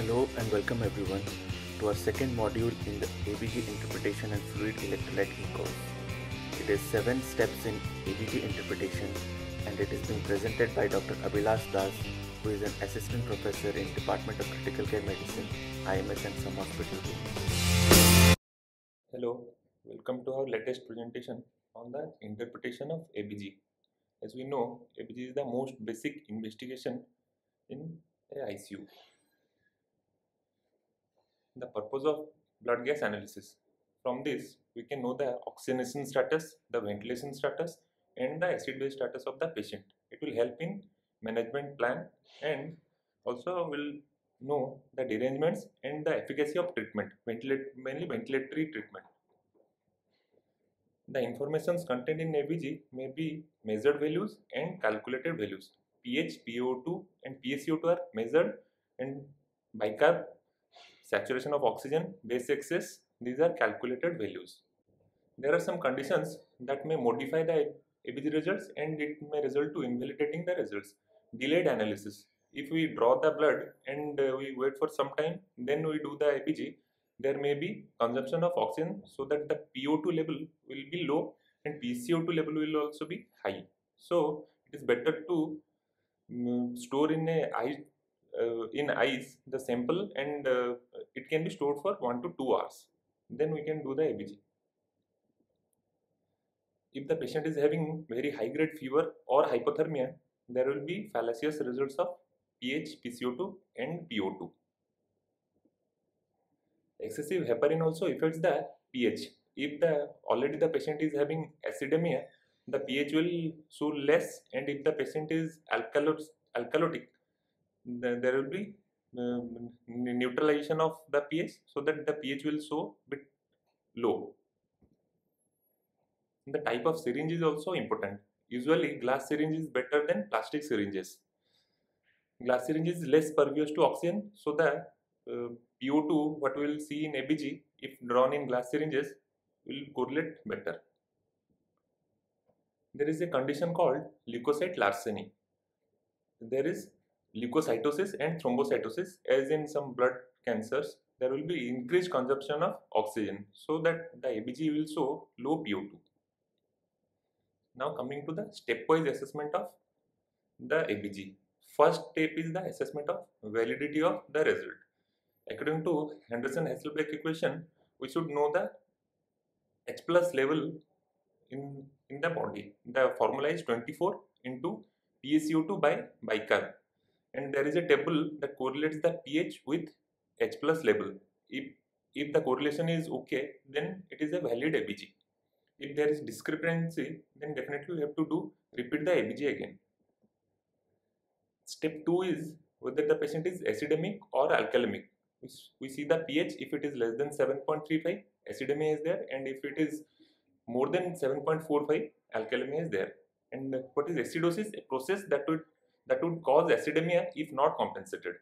Hello and welcome everyone to our second module in the ABG Interpretation and Fluid Electrolyte e-course. It is 7 steps in ABG interpretation and it is being presented by Dr. Abhilash Das who is an assistant professor in Department of Critical Care Medicine, IMS and SUM hospital. Hello, welcome to our latest presentation on the interpretation of ABG. As we know, ABG is the most basic investigation in ICU. The purpose of blood gas analysis. From this, we can know the oxygenation status, the ventilation status, and the acid base status of the patient. It will help in management plan and also will know the derangements and the efficacy of treatment, mainly ventilatory treatment. The informations contained in ABG may be measured values and calculated values. pH, PO2 and PaCO2 are measured and bicarb, saturation of oxygen, base excess, these are calculated values. There are some conditions that may modify the ABG results and it may result to invalidating the results. Delayed analysis. If we draw the blood and uh, we wait for some time, then we do the ABG, there may be consumption of oxygen so that the PO2 level will be low and PCO2 level will also be high. So it is better to um, store in a uh, in ice the sample and uh, it can be stored for 1 to 2 hours. Then we can do the ABG. If the patient is having very high grade fever or hypothermia, there will be fallacious results of pH, PCO2 and PO2. Excessive heparin also affects the pH. If the already the patient is having acidemia, the pH will show less, and if the patient is alkalo- alkalotic, there will be um, neutralization of the pH, so that the pH will show bit low. The type of syringe is also important. Usually, glass syringe is better than plastic syringes. Glass syringe is less pervious to oxygen, so the uh, PO2, what we will see in ABG, if drawn in glass syringes, will correlate better. There is a condition called leukocyte larceny. There is leukocytosis and thrombocytosis, as in some blood cancers, there will be increased consumption of oxygen, so that the ABG will show low PO2. Now coming to the stepwise assessment of the ABG. First step is the assessment of validity of the result. According to Henderson-Hasselbalch equation, we should know the H plus level in, in the body. The formula is 24 into PaCO2 by bicarb. And there is a table that correlates the pH with H plus level. If, if the correlation is okay, then it is a valid ABG. If there is discrepancy, then definitely we have to do repeat the ABG again. Step 2 is whether the patient is acidemic or alkalemic we see the pH if it is less than 7.35 acidemia is there and if it is more than 7.45 alkalemia is there and what is acidosis a process that would that would cause acidemia if not compensated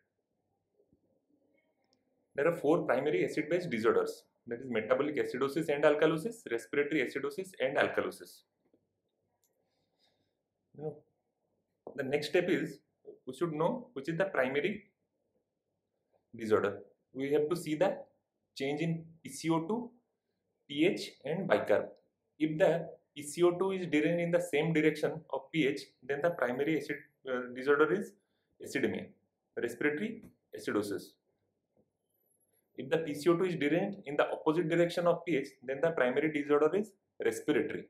there are four primary acid base disorders that is metabolic acidosis and alkalosis respiratory acidosis and alkalosis now, the next step is we should know which is the primary disorder. We have to see the change in PCO2, pH and bicarb. If the PCO2 is deranged in the same direction of pH, then the primary acid disorder is acidemia, respiratory acidosis. If the PCO2 is deranged in the opposite direction of pH, then the primary disorder is respiratory.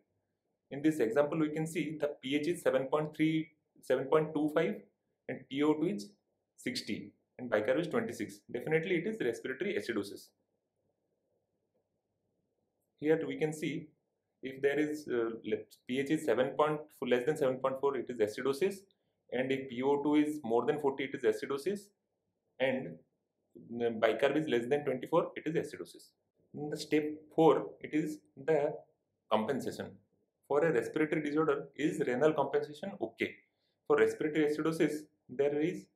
In this example, we can see the pH is 7.3, 7.25 and PO2 is 60 and bicarb is 26. Definitely it is respiratory acidosis. Here we can see if there is uh, pH is 7. Point, less than 7.4 it is acidosis and if PO2 is more than 40 it is acidosis and bicarb is less than 24 it is acidosis. In the step 4 it is the compensation. For a respiratory disorder is renal compensation okay. For respiratory acidosis there is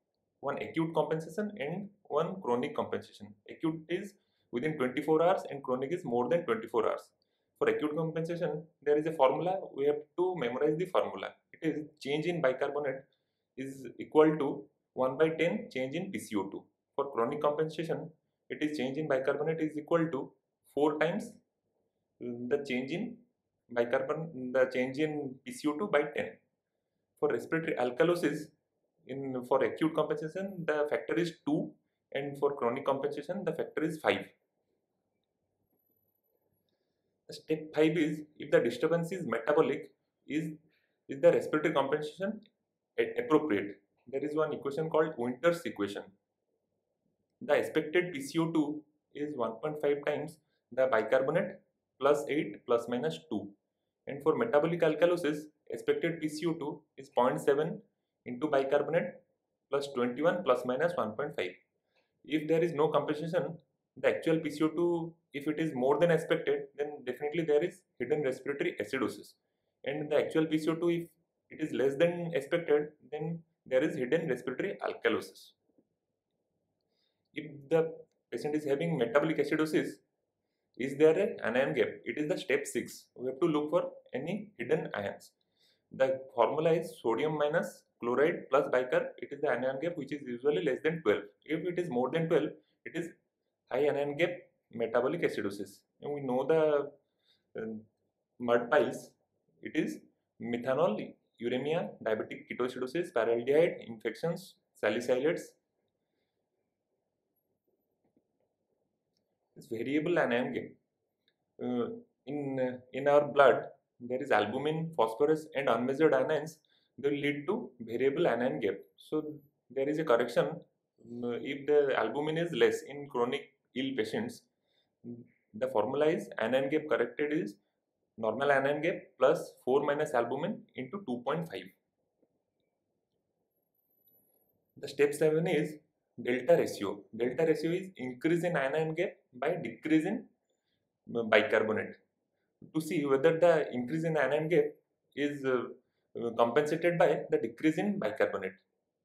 one acute compensation and one chronic compensation. Acute is within 24 hours and chronic is more than 24 hours. For acute compensation, there is a formula. We have to memorize the formula. It is change in bicarbonate is equal to 1 by 10 change in PCO2. For chronic compensation, it is change in bicarbonate is equal to 4 times the change in bicarbonate, the change in PCO2 by 10. For respiratory alkalosis, in for acute compensation, the factor is 2 and for chronic compensation, the factor is 5. Step 5 is if the disturbance is metabolic, is, is the respiratory compensation appropriate? There is one equation called Winters equation. The expected PCO2 is 1.5 times the bicarbonate plus 8 plus minus 2. And for metabolic alkalosis, expected PCO2 is 0.7 into bicarbonate plus 21 plus minus 1.5. If there is no compensation, the actual PCO2, if it is more than expected, then definitely there is hidden respiratory acidosis. And the actual PCO2, if it is less than expected, then there is hidden respiratory alkalosis. If the patient is having metabolic acidosis, is there an anion gap? It is the step 6. We have to look for any hidden ions. The formula is sodium minus chloride plus bicarb. It is the anion gap which is usually less than 12. If it is more than 12, it is high anion gap metabolic acidosis. And we know the uh, MUDPILES. It is methanol, uremia, diabetic ketoacidosis, paraldehyde, infections, salicylates. It's variable anion gap. Uh, in, uh, in our blood, there is albumin, phosphorus and unmeasured anions they lead to variable anion gap. So there is a correction um, if the albumin is less in chronic ill patients. The formula is anion gap corrected is normal anion gap plus 4 minus albumin into 2.5. The step 7 is delta ratio. Delta ratio is increase in anion gap by decrease in uh, bicarbonate. To see whether the increase in anion gap is uh, compensated by the decrease in bicarbonate.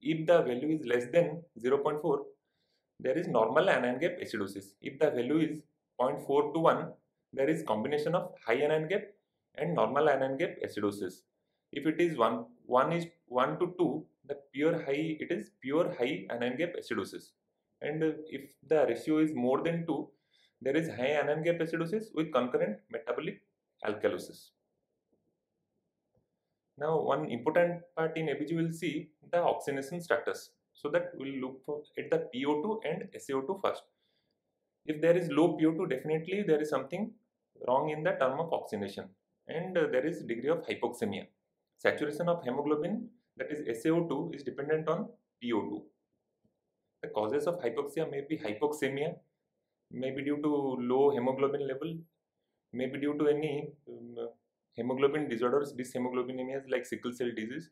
If the value is less than 0.4, there is normal anion gap acidosis. If the value is 0.4 to 1, there is combination of high anion gap and normal anion gap acidosis. If it is 1, 1 is 1 to 2, the pure high, it is pure high anion gap acidosis. And if the ratio is more than 2, there is high anion gap acidosis with concurrent metabolic alkalosis. Now, one important part in ABG will see the oxygenation status. So that we'll look at the PO2 and SaO2 first. If there is low PO2, definitely there is something wrong in the term of oxygenation and there is degree of hypoxemia. Saturation of hemoglobin that is SaO2 is dependent on PO2. The causes of hypoxia may be hypoxemia, may be due to low hemoglobin level, may be due to any um, hemoglobin disorders, dyshemoglobinemias like sickle cell disease,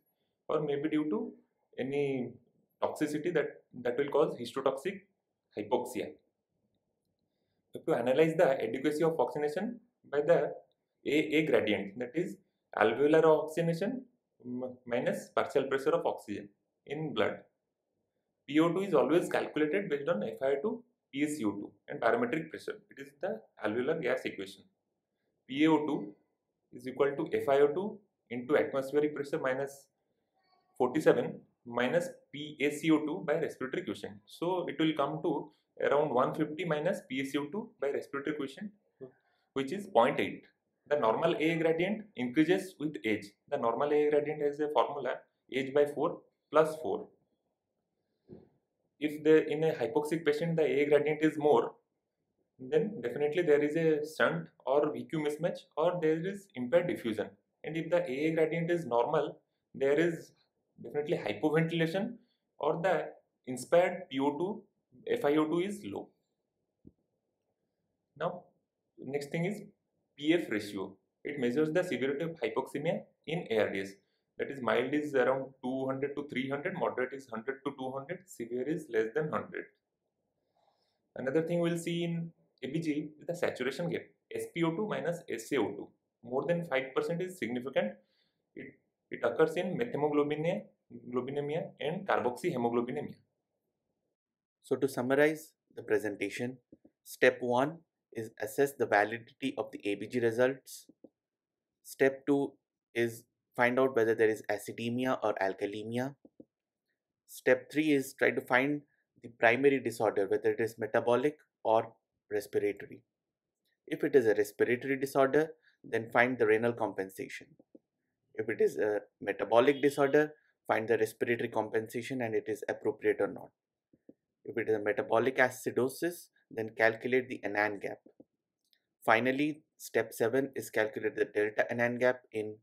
or maybe due to any toxicity that, that will cause histotoxic hypoxia. Have to analyze the adequacy of oxygenation by the AA gradient, that is alveolar oxygenation minus partial pressure of oxygen in blood. PO2 is always calculated based on FiO2, PaCO2 and barometric pressure. It is the alveolar gas equation. PaO2 is equal to FiO2 into atmospheric pressure minus 47 minus PaCO2 by respiratory quotient. So it will come to around 150 minus PaCO2 by respiratory quotient hmm. which is 0.8. The normal A gradient increases with age. The normal A gradient has a formula age by 4 plus 4. If the in a hypoxic patient the A gradient is more, then definitely there is a shunt or VQ mismatch or there is impaired diffusion. And if the A gradient is normal, there is definitely hypoventilation or the inspired PO2, FiO2 is low. Now, next thing is PF ratio. It measures the severity of hypoxemia in ARDS. That is mild is around 200 to 300, moderate is 100 to 200, severe is less than 100. Another thing we'll see in ABG is the saturation gap SpO2 minus SaO2 more than 5% is significant it, it occurs in methemoglobinemia and carboxyhemoglobinemia so to summarize the presentation step 1 is assess the validity of the ABG results step 2 is find out whether there is acidemia or alkalemia step 3 is try to find the primary disorder, whether it is metabolic or respiratory. If it is a respiratory disorder, then find the renal compensation. If it is a metabolic disorder, find the respiratory compensation and it is appropriate or not. If it is a metabolic acidosis, then calculate the anion gap. Finally, step 7 is calculate the delta anion gap in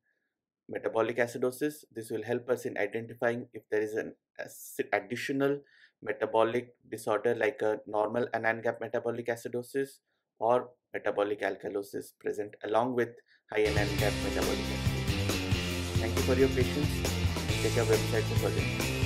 metabolic acidosis. This will help us in identifying if there is an additional metabolic disorder like a normal anion gap metabolic acidosis or metabolic alkalosis present along with high anion gap metabolic acidosis. Thank you for your patience. Check our website for further